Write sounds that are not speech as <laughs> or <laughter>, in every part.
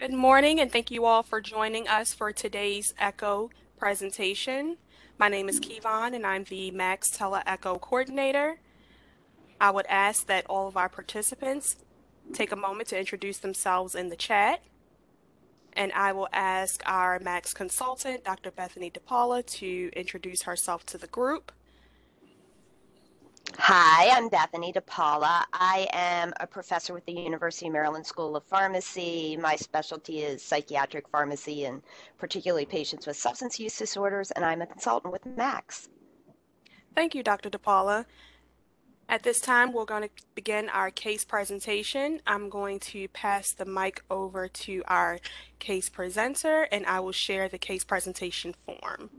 Good morning, and thank you all for joining us for today's ECHO presentation. My name is Kevon, and I'm the MACS Tele ECHO coordinator. I would ask that all of our participants take a moment to introduce themselves in the chat. And I will ask our MACS consultant, Dr. Bethany DiPaula, to introduce herself to the group. Hi, I'm Bethany DiPaula. I am a professor with the University of Maryland School of Pharmacy. My specialty is psychiatric pharmacy and particularly patients with substance use disorders, and I'm a consultant with MACS. Thank you, Dr. DiPaula. At this time, we're going to begin our case presentation. I'm going to pass the mic over to our case presenter, and I will share the case presentation form.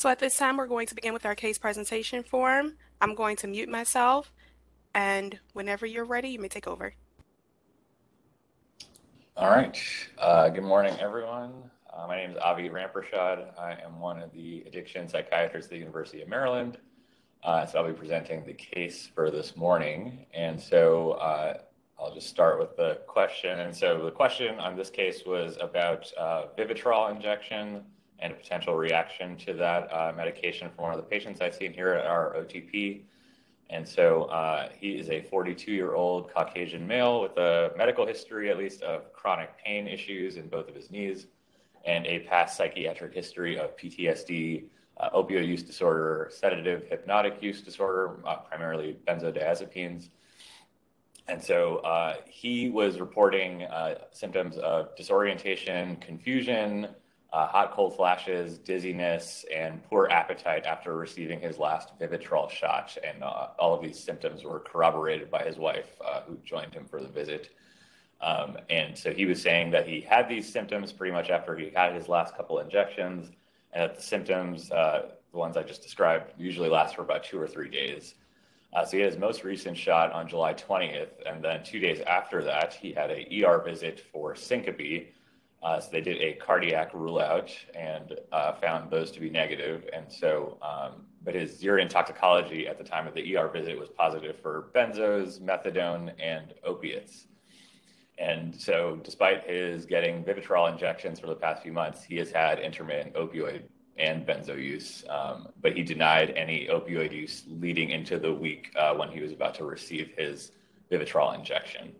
So at this time, we're going to begin with our case presentation form. I'm going to mute myself, and whenever you're ready, you may take over. All right. Uh, good morning, everyone. Uh, my name is Avi Ramprashad. I am one of the addiction psychiatrists at the University of Maryland. Uh, so I'll be presenting the case for this morning. And so uh, I'll just start with the question. And so the question on this case was about uh, Vivitrol injection and a potential reaction to that uh, medication from one of the patients I've seen here at our OTP. And so uh, he is a 42 year old Caucasian male with a medical history, at least, of chronic pain issues in both of his knees and a past psychiatric history of PTSD, uh, opioid use disorder, sedative hypnotic use disorder, uh, primarily benzodiazepines. And so uh, he was reporting uh, symptoms of disorientation, confusion, uh, hot cold flashes, dizziness, and poor appetite after receiving his last Vivitrol shot. And uh, all of these symptoms were corroborated by his wife, uh, who joined him for the visit. Um, and so he was saying that he had these symptoms pretty much after he had his last couple injections, and that the symptoms, uh, the ones I just described, usually last for about two or three days. Uh, so he had his most recent shot on July 20th, and then two days after that, he had a ER visit for syncope so they did a cardiac rule out and uh, found those to be negative. And so, um, but his urine toxicology at the time of the ER visit was positive for benzos, methadone, and opiates. And so, despite his getting Vivitrol injections for the past few months, he has had intermittent opioid and benzo use, um, but he denied any opioid use leading into the week uh, when he was about to receive his Vivitrol injection.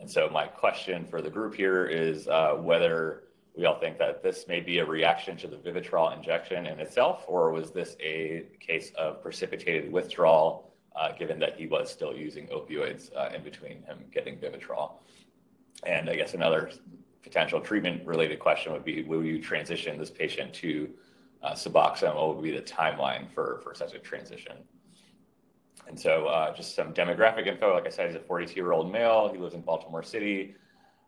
And so my question for the group here is uh, whether we all think that this may be a reaction to the Vivitrol injection in itself, or was this a case of precipitated withdrawal, uh, given that he was still using opioids uh, in between him getting Vivitrol? And I guess another potential treatment-related question would be, will you transition this patient to uh, Suboxone? What would be the timeline for, for such a transition? And so, uh, just some demographic info. Like I said, he's a 42 year old male. He lives in Baltimore City.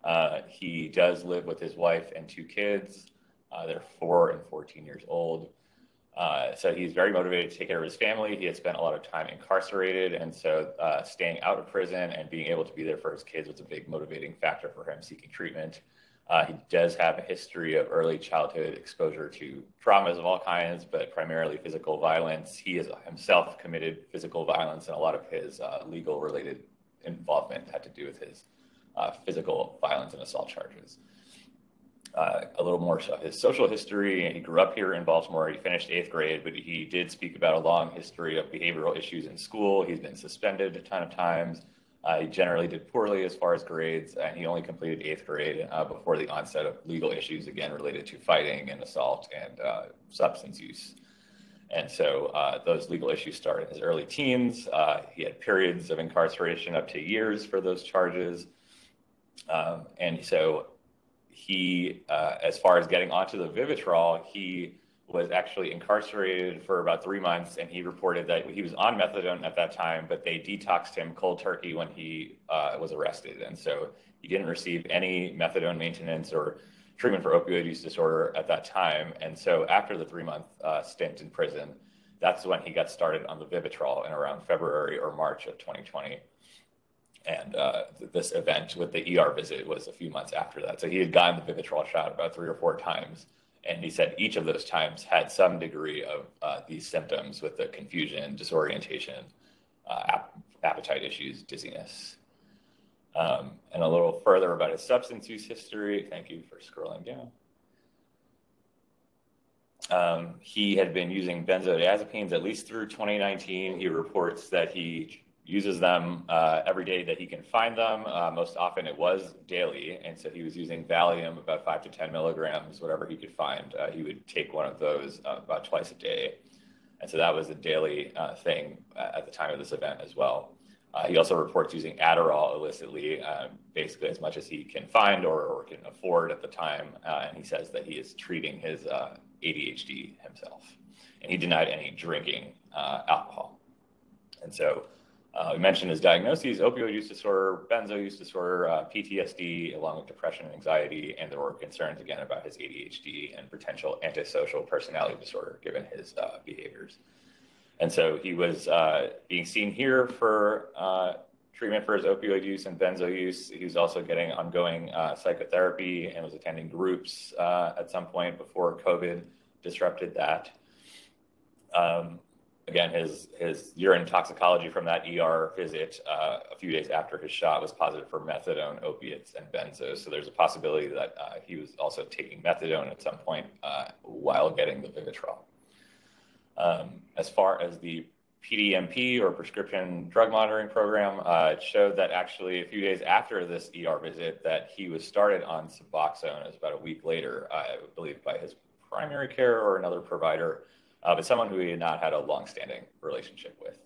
Uh, he does live with his wife and two kids. Uh, they're four and 14 years old. Uh, so he's very motivated to take care of his family. He had spent a lot of time incarcerated, and so uh, staying out of prison and being able to be there for his kids was a big motivating factor for him seeking treatment. Uh, he does have a history of early childhood exposure to traumas of all kinds, but primarily physical violence. He has himself committed physical violence, and a lot of his uh, legal related involvement had to do with his uh, physical violence and assault charges. Uh, a little more of his social history. He grew up here in Baltimore. He finished eighth grade, but he did speak about a long history of behavioral issues in school. He's been suspended a ton of times. Uh, he generally did poorly as far as grades, and he only completed eighth grade uh, before the onset of legal issues, again related to fighting and assault and uh, substance use. And so uh, those legal issues started in his early teens. Uh, he had periods of incarceration up to years for those charges. Um, and so he, uh, as far as getting onto the Vivitrol, he was actually incarcerated for about three months, and he reported that he was on methadone at that time, but they detoxed him cold turkey when he uh, was arrested, and so he didn't receive any methadone maintenance or treatment for opioid use disorder at that time. And so after the three month uh, stint in prison, that's when he got started on the Vivitrol in around February or March of 2020. And uh, this event with the ER visit was a few months after that. So he had gotten the Vivitrol shot about three or four times. And he said each of those times had some degree of uh, these symptoms with the confusion, disorientation, uh, ap- appetite issues, dizziness. Um, and a little further about his substance use history. Thank you for scrolling down. Um, he had been using benzodiazepines at least through 2019. He reports that he uses them uh, every day that he can find them. Uh, most often it was daily. And so he was using Valium, about five to 10 milligrams, whatever he could find. Uh, he would take one of those uh, about twice a day. And so that was a daily uh, thing uh, at the time of this event as well. He also reports using Adderall illicitly, basically as much as he can find or, or can afford at the time. And he says that he is treating his ADHD himself. And he denied any drinking alcohol. And so uh, we mentioned his diagnoses opioid use disorder, benzo use disorder, PTSD, along with depression and anxiety. And there were concerns again about his ADHD and potential antisocial personality disorder given his behaviors. And so he was uh, being seen here for uh, treatment for his opioid use and benzo use. He was also getting ongoing uh, psychotherapy and was attending groups uh, at some point before COVID disrupted that. Um, again, his, his urine toxicology from that ER visit uh, a few days after his shot was positive for methadone, opiates, and benzos. So there's a possibility that uh, he was also taking methadone at some point while getting the Vivitrol. Um, as far as the PDMP or prescription drug monitoring program, uh, it showed that actually a few days after this ER visit that he was started on Suboxone. It was about a week later, I believe, by his primary care or another provider, uh, but someone who he had not had a long-standing relationship with.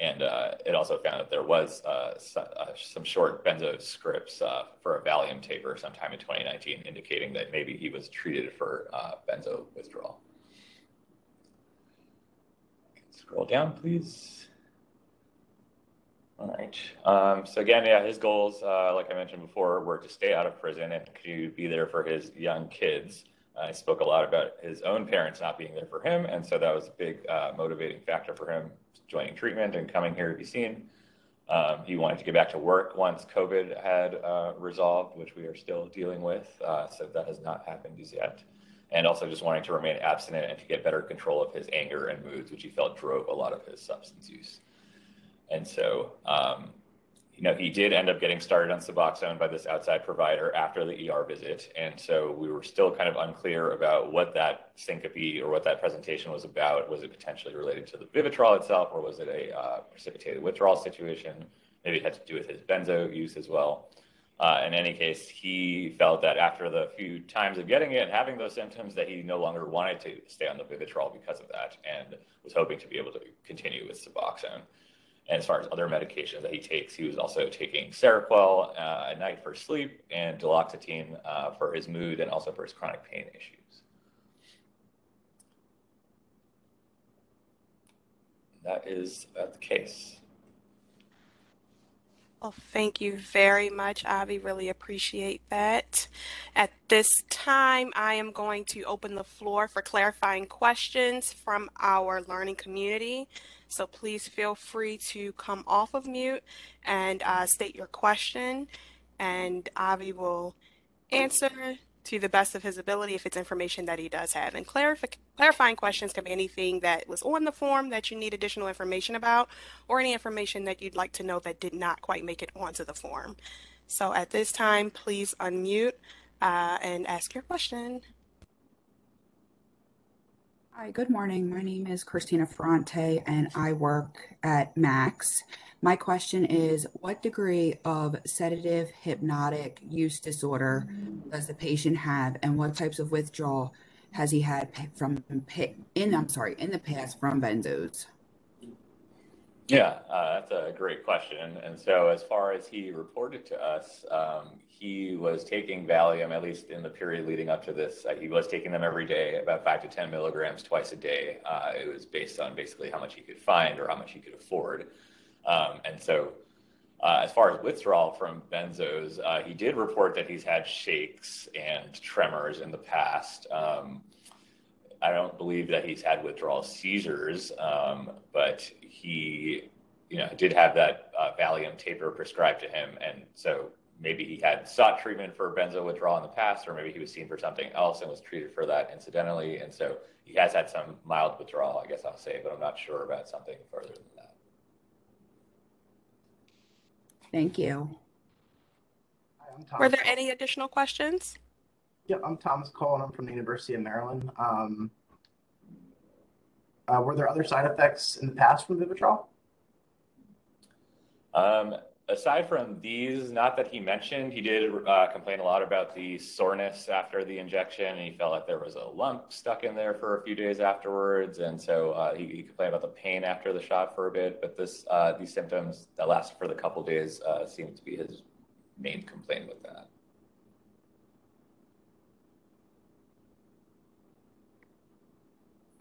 And uh, it also found that there was uh, uh, some short benzo scripts uh, for a Valium taper sometime in 2019, indicating that maybe he was treated for benzo withdrawal. Scroll down, please. All right. Um, so again, yeah, his goals, uh, like I mentioned before, were to stay out of prison and to be there for his young kids. Uh, I spoke a lot about his own parents not being there for him, and so that was a big uh, motivating factor for him joining treatment and coming here to be seen. Um, he wanted to get back to work once COVID had uh, resolved, which we are still dealing with. Uh, so that has not happened as yet and also just wanting to remain abstinent and to get better control of his anger and moods, which he felt drove a lot of his substance use. And so, um, you know, he did end up getting started on Suboxone by this outside provider after the ER visit. And so we were still kind of unclear about what that syncope or what that presentation was about. Was it potentially related to the Vivitrol itself, or was it a uh, precipitated withdrawal situation? Maybe it had to do with his benzo use as well. Uh, in any case, he felt that after the few times of getting it and having those symptoms, that he no longer wanted to stay on the Vivitrol because of that, and was hoping to be able to continue with Suboxone. And as far as other medications that he takes, he was also taking Seroquel uh, at night for sleep and duloxetine uh, for his mood and also for his chronic pain issues. That is the case. Well, thank you very much, Avi. Really appreciate that. At this time, I am going to open the floor for clarifying questions from our learning community. So please feel free to come off of mute and uh, state your question, and Avi will answer to the best of his ability if it's information that he does have. And clarif- clarifying questions can be anything that was on the form that you need additional information about, or any information that you'd like to know that did not quite make it onto the form. So at this time, please unmute uh, and ask your question. Hi, good morning. My name is Christina Ferrante and I work at MACS. My question is What degree of sedative hypnotic use disorder does the patient have, and what types of withdrawal has he had from in I'm sorry in the past from benzos? Yeah, uh, that's a great question. And so, as far as he reported to us, um, he was taking Valium, at least in the period leading up to this. Uh, he was taking them every day, about five to 10 milligrams twice a day. Uh, it was based on basically how much he could find or how much he could afford. Um, and so, uh, as far as withdrawal from benzos, uh, he did report that he's had shakes and tremors in the past. Um, I don't believe that he's had withdrawal seizures, um, but he, you know, did have that uh, Valium taper prescribed to him, and so maybe he had sought treatment for benzo withdrawal in the past, or maybe he was seen for something else and was treated for that incidentally, and so he has had some mild withdrawal, I guess I'll say, but I'm not sure about something further than that. Thank you. Hi, I'm Thomas. Were there any additional questions? Yeah, I'm Thomas Cole, and I'm from the University of Maryland. Um, uh, were there other side effects in the past from Vivitrol? Um, aside from these, not that he mentioned, he did uh, complain a lot about the soreness after the injection, and he felt like there was a lump stuck in there for a few days afterwards, and so uh, he, he, complained about the pain after the shot for a bit. But this, uh, these symptoms that lasted for the couple days uh, seemed to be his main complaint with that.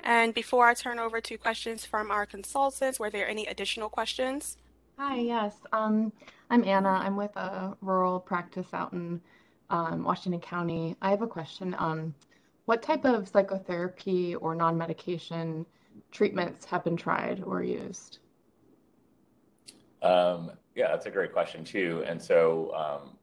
And before I turn over to questions from our consultants, were there any additional questions? Hi, yes. Um, I'm Anna. I'm with a rural practice out in um, Washington County. I have a question. Um, what type of psychotherapy or non-medication treatments have been tried or used? Um, yeah, that's a great question too. And so um,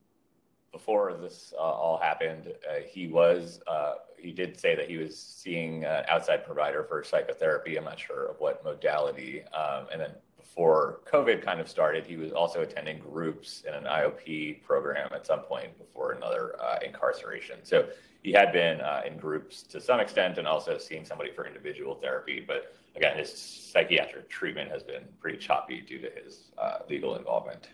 before this uh, all happened, uh, he was uh, he did say that he was seeing an outside provider for psychotherapy. I'm not sure of what modality. Um, and then before COVID kind of started, he was also attending groups in an IOP program at some point before another uh, incarceration. So he had been uh, in groups to some extent and also seeing somebody for individual therapy. But again, his psychiatric treatment has been pretty choppy due to his uh, legal involvement.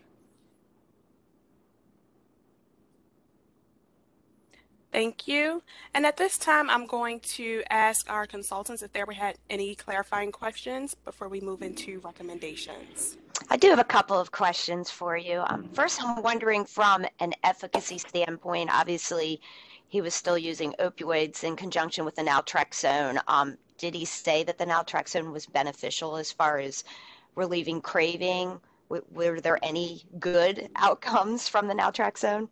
Thank you. And at this time, I'm going to ask our consultants if there we had any clarifying questions before we move into recommendations. I do have a couple of questions for you. Um, first, I'm wondering from an efficacy standpoint, obviously, he was still using opioids in conjunction with the naltrexone. Um, did he say that the naltrexone was beneficial as far as relieving craving? W- were there any good outcomes from the naltrexone?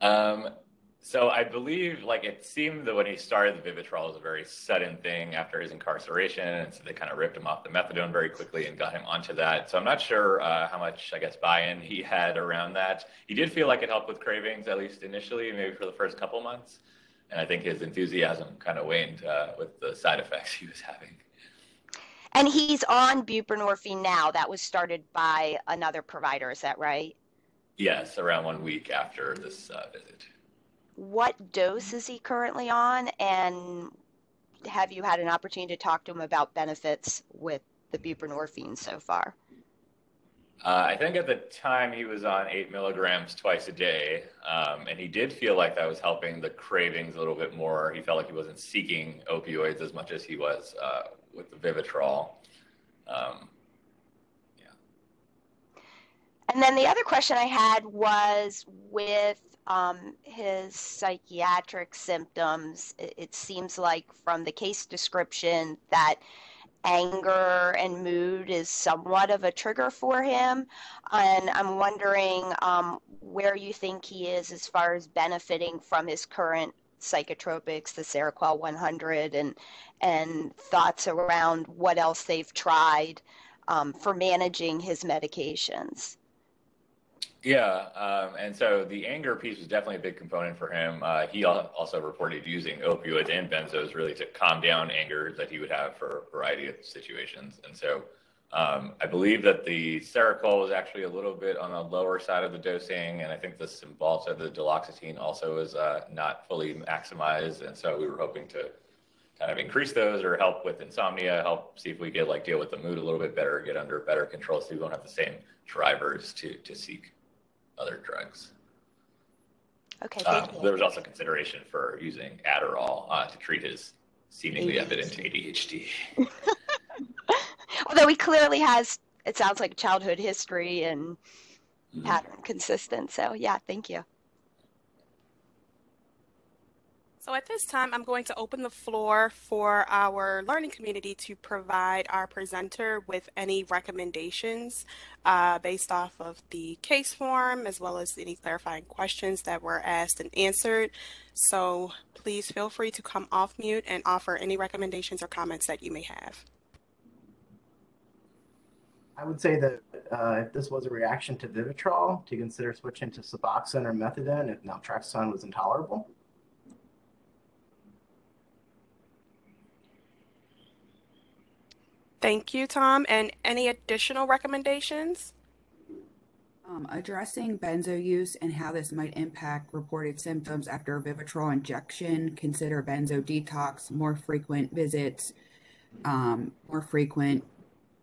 Um, so I believe, like, it seemed that when he started the Vivitrol was a very sudden thing after his incarceration, and so they kind of ripped him off the methadone very quickly and got him onto that. So I'm not sure uh, how much, I guess, buy-in he had around that. He did feel like it helped with cravings, at least initially, maybe for the first couple months, and I think his enthusiasm kind of waned uh, with the side effects he was having. And he's on buprenorphine now. That was started by another provider. Is that right? Yes, around one week after this uh, visit what dose is he currently on and have you had an opportunity to talk to him about benefits with the buprenorphine so far uh, I think at the time he was on eight milligrams twice a day, um, and he did feel like that was helping the cravings a little bit more. He felt like he wasn't seeking opioids as much as he was uh, with the Vivitrol. Um. And then the other question I had was with um, his psychiatric symptoms, it, it, seems like from the case description that anger and mood is somewhat of a trigger for him. And I'm wondering um, where you think he is as far as benefiting from his current psychotropics, the Seroquel 100, and and thoughts around what else they've tried um, for managing his medications. Yeah, um, and so the anger piece was definitely a big component for him. Uh, he also reported using opioids and benzos really to calm down anger that he would have for a variety of situations. And so um, I believe that the Seroquel was actually a little bit on the lower side of the dosing, and I think the Cymbalta, the duloxetine, also was uh, not fully maximized. And so we were hoping to kind of increase those or help with insomnia, help see if we could like deal with the mood a little bit better, get under better control, so we don't have the same drivers to to seek other drugs. Okay, um, there was also consideration for using Adderall uh, to treat his seemingly ADHD. evident ADHD. <laughs> although he clearly has, it sounds like childhood history and Mhm. pattern consistent. So yeah, thank you. So at this time, I'm going to open the floor for our learning community to provide our presenter with any recommendations uh, based off of the case form, as well as any clarifying questions that were asked and answered. So please feel free to come off mute and offer any recommendations or comments that you may have. I would say that uh, if this was a reaction to Vivitrol, to consider switching to Suboxone or Methadone if naltrexone was intolerable. Thank you, Tom. And any additional recommendations? Um, addressing benzo use and how this might impact reported symptoms after a Vivitrol injection. Consider benzo detox, more frequent visits, um, more frequent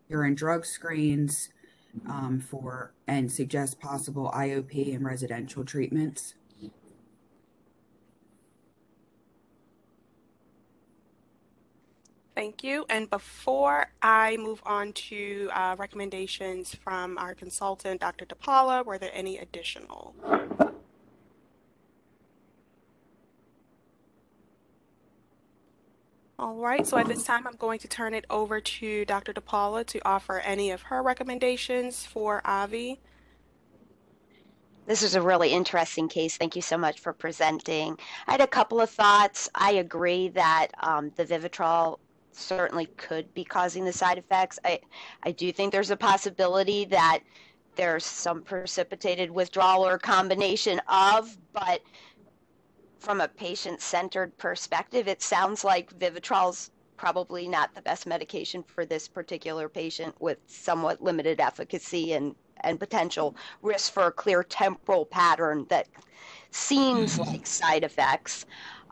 urine drug screens um, for, and suggest possible IOP and residential treatments. Thank you. And before I move on to uh, recommendations from our consultant, Dr. DiPaula, were there any additional? All right, so at this time, I'm going to turn it over to Dr. DiPaula to offer any of her recommendations for Avi. This is a really interesting case. Thank you so much for presenting. I had a couple of thoughts. I agree that um, the Vivitrol certainly could be causing the side effects. I, I do think there's a possibility that there's some precipitated withdrawal or combination of, but from a patient-centered perspective, it sounds like Vivitrol's probably not the best medication for this particular patient with somewhat limited efficacy and, and potential risk for a clear temporal pattern that seems like side effects.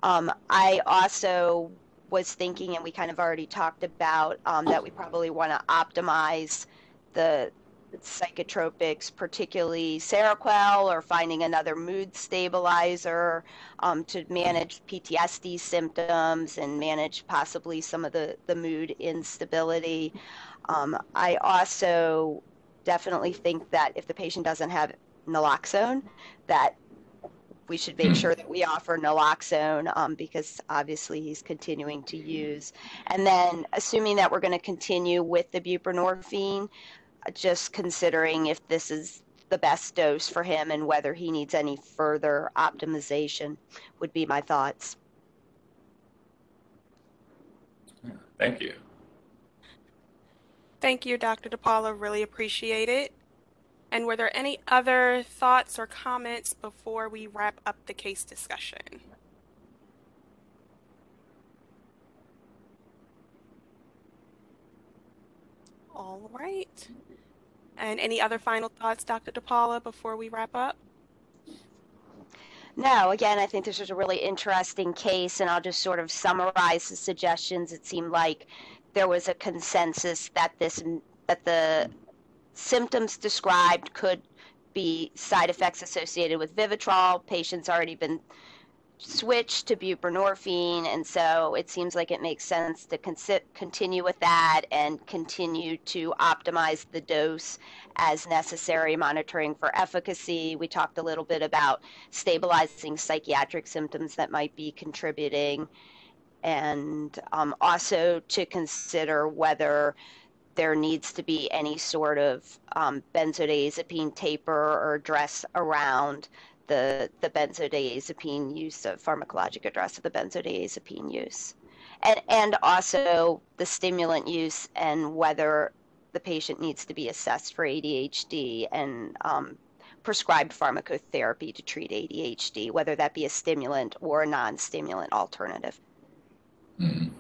Um, I also was thinking, and we kind of already talked about, um, that we probably want to optimize the psychotropics, particularly Seroquel, or finding another mood stabilizer um, to manage PTSD symptoms and manage possibly some of the, the mood instability. Um, I also definitely think that if the patient doesn't have naloxone, that we should make sure that we offer naloxone um, because obviously he's continuing to use. And then, assuming that we're going to continue with the buprenorphine, just considering if this is the best dose for him and whether he needs any further optimization would be my thoughts. Thank you. Thank you, Dr. DiPaula. Really appreciate it. And were there any other thoughts or comments before we wrap up the case discussion? All right. And any other final thoughts, Dr. DiPaula, before we wrap up? No, again, I think this was a really interesting case, and I'll just sort of summarize the suggestions. It seemed like there was a consensus that this that the symptoms described could be side effects associated with Vivitrol. Patients already been switched to buprenorphine, and so it seems like it makes sense to con- continue with that and continue to optimize the dose as necessary, monitoring for efficacy. We talked a little bit about stabilizing psychiatric symptoms that might be contributing, and um, also to consider whether there needs to be any sort of um, benzodiazepine taper or dress around the, the benzodiazepine use of pharmacologic address of the benzodiazepine use. And, and also the stimulant use and whether the patient needs to be assessed for ADHD and um, prescribed pharmacotherapy to treat ADHD, whether that be a stimulant or a non stimulant alternative. Mhm.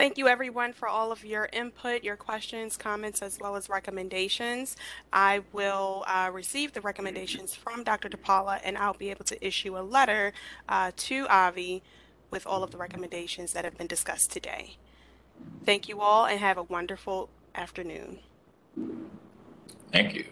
Thank you, everyone, for all of your input, your questions, comments, as well as recommendations. I will uh, receive the recommendations from Dr. DiPaula, and I'll be able to issue a letter uh, to Avi with all of the recommendations that have been discussed today. Thank you all, and have a wonderful afternoon. Thank you.